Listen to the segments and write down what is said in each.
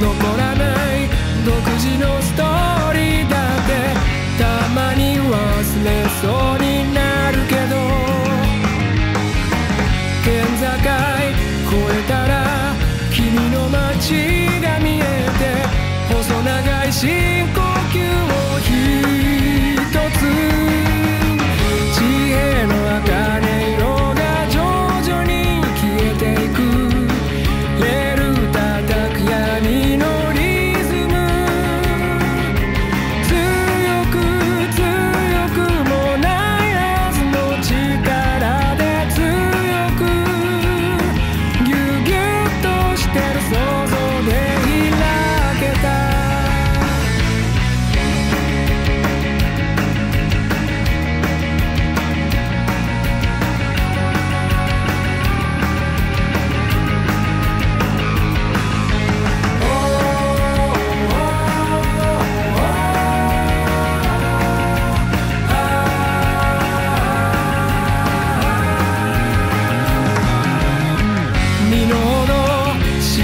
残らない独自のストーリー quero sou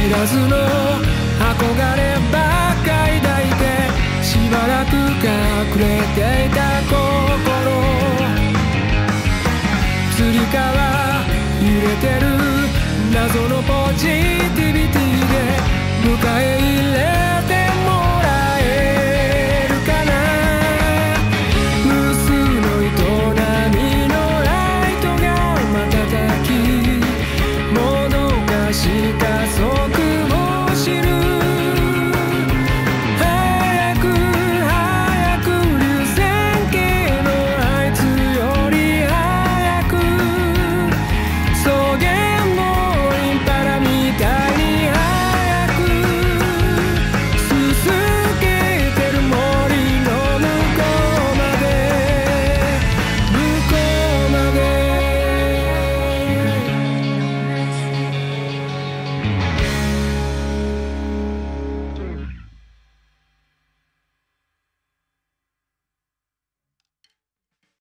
知らずの憧ればっかり抱いてしばらく隠れていた心。つり革揺れてる謎のポジティビティで